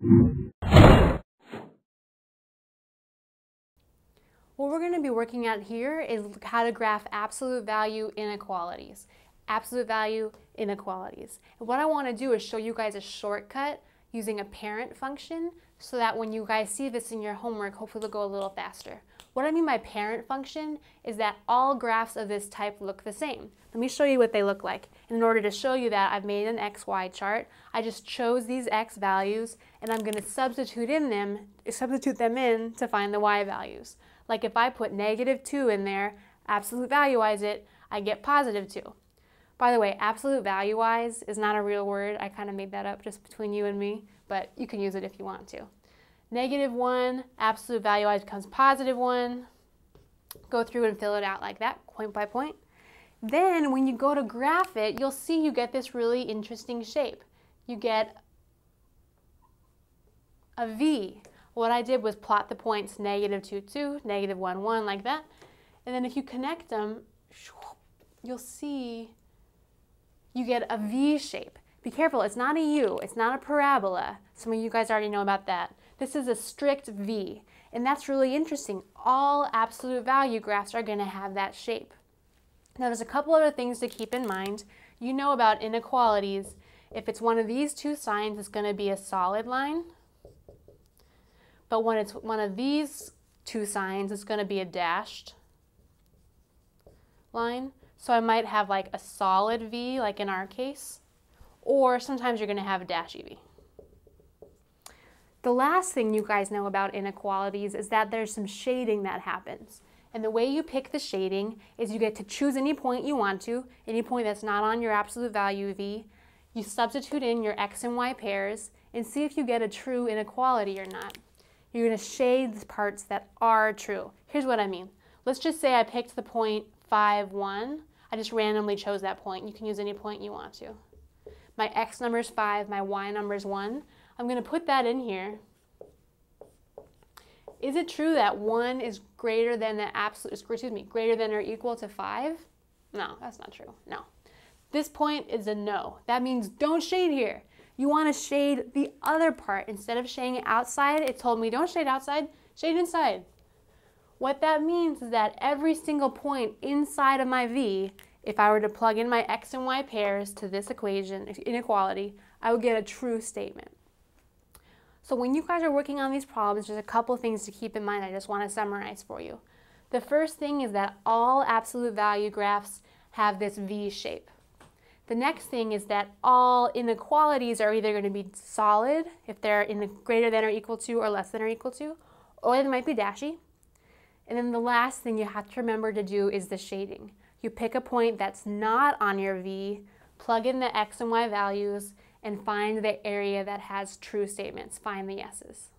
What we're going to be working at here is how to graph absolute value inequalities. Absolute value inequalities. And what I want to do is show you guys a shortcut using a parent function so that when you guys see this in your homework, hopefully it'll go a little faster. What I mean by parent function is that all graphs of this type look the same. Let me show you what they look like. In order to show you that, I've made an XY chart. I just chose these X values and I'm going to substitute in them, substitute them in to find the Y values. Like if I put negative 2 in there, absolute value-wise it, I get positive 2. By the way, absolute value-wise is not a real word. I kind of made that up just between you and me, but you can use it if you want to. Negative 1, absolute value-wise becomes positive 1. Go through and fill it out like that, point by point. Then when you go to graph it, you'll see you get this really interesting shape. You get a V. What I did was plot the points negative 2, 2, negative 1, 1, like that. And then if you connect them, you'll see you get a V shape. Be careful, it's not a U, it's not a parabola. Some of you guys already know about that. This is a strict V, and that's really interesting. All absolute value graphs are gonna have that shape. Now there's a couple other things to keep in mind. You know about inequalities. If it's one of these two signs, it's gonna be a solid line. But when it's one of these two signs, it's going to be a dashed line. So I might have like a solid V, like in our case, or sometimes you're going to have a dashy V. The last thing you guys know about inequalities is that there's some shading that happens. And the way you pick the shading is you get to choose any point you want to, any point that's not on your absolute value V. You substitute in your x and y pairs and see if you get a true inequality or not you're going to shade the parts that are true. Here's what I mean. Let's just say I picked the point 5, 1. I just randomly chose that point. You can use any point you want to. My x number is 5, my y number is 1. I'm going to put that in here. Is it true that 1 is greater than the absolute, excuse me, greater than or equal to 5? No, that's not true. No. This point is a no. That means don't shade here. You want to shade the other part. Instead of shading outside, it told me don't shade outside, shade inside. What that means is that every single point inside of my V, if I were to plug in my x and y pairs to this equation, inequality, I would get a true statement. So when you guys are working on these problems, there's a couple things to keep in mind I just want to summarize for you. The first thing is that all absolute value graphs have this V shape. The next thing is that all inequalities are either going to be solid, if they're in the greater than or equal to or less than or equal to, or they might be dashy. And then the last thing you have to remember to do is the shading. You pick a point that's not on your V, plug in the x and y values, and find the area that has true statements. Find the yeses.